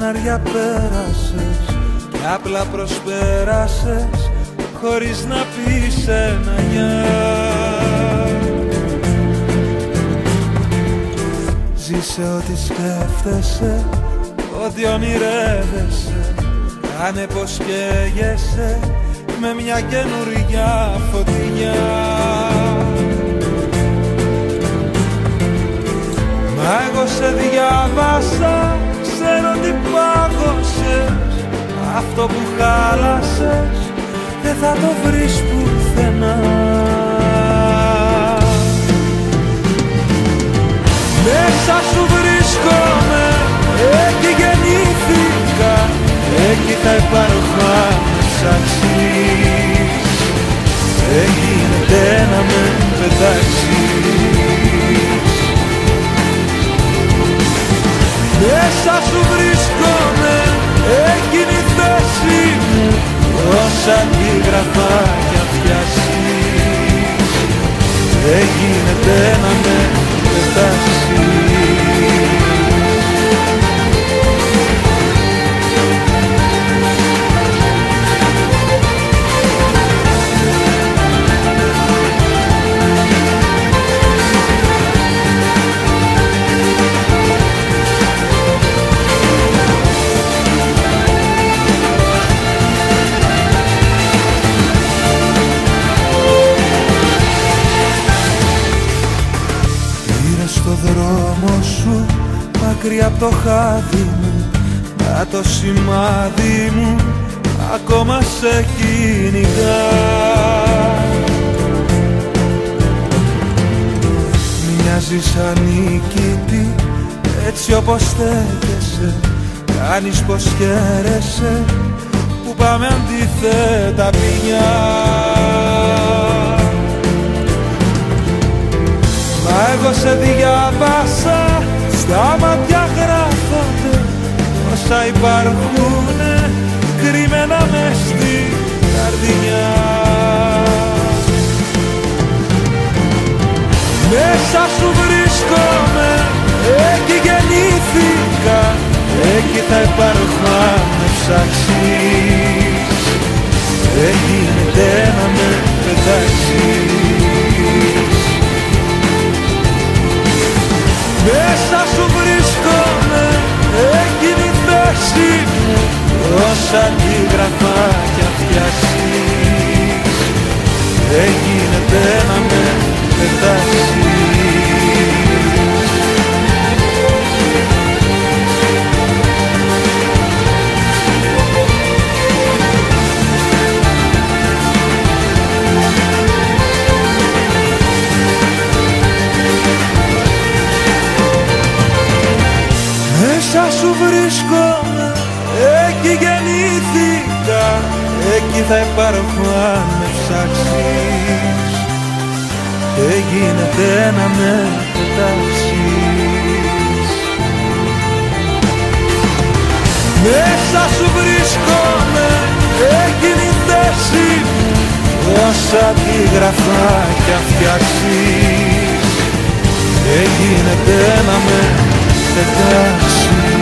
σενάρια πέρασες και απλά προσπέρασες χωρίς να πεις ένα γεια. Ζήσε ό,τι σκέφτεσαι, ό,τι ονειρεύεσαι Κάνε πως καίγεσαι με μια καινούργια φωτιά σε διάβασα, ξέρω τι πάγωσες. Αυτό που χάλασες δεν θα το βρεις πουθενά Μέσα σου βρίσκομαι, εκείνη η θέση. Μου Όσα αντίγραφα κι αν φτιάσεις. Δεν γίνεται να με μακριά από το χάδι μου. Μα το σημάδι μου ακόμα σε κυνηγά Μοιάζεις ανίκητη έτσι όπως στέκεσαι Κάνεις πως χαίρεσαι που πάμε αντίθετα ποινιά Μα εγώ σε διάβασα Στα μάτια γράφονται Όσα υπάρχουνε Κρυμμένα μες στην καρδιά. Μέσα σου βρίσκομαι Εκεί γεννήθηκα Εκεί θα υπάρχω αν με ψάξεις. Δεν γίνεται να με πετάξεις η θέση μου Όσα αντίγραφα κι αν φτιάσεις. Δεν γίνεται να με πετάσεις Μέσα σου βρίσκομαι, εκεί γεννήθηκα Εκεί θα υπάρχω αν με ψάξεις. Δεν γίνεται να με πετάξεις. Μέσα σου βρίσκομαι, εκείνη η θέση μου. Όσα αντίγραφα κι αν φτιάξεις. Δεν γίνεται να με πετάξεις